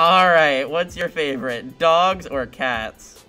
Alright, what's your favorite? Dogs or cats?